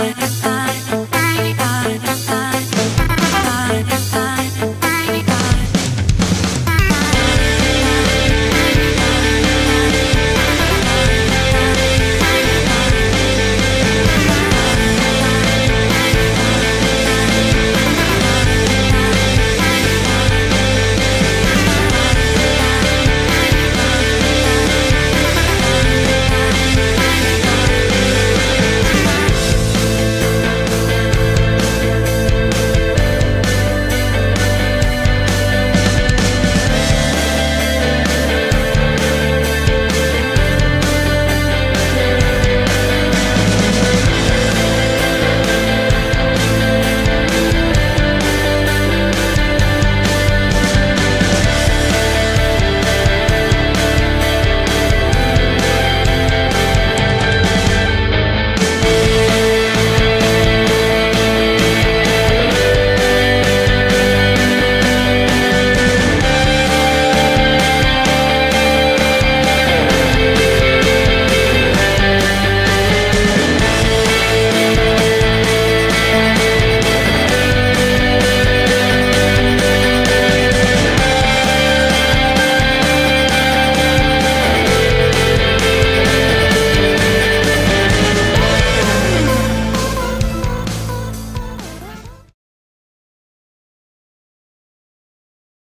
Bye.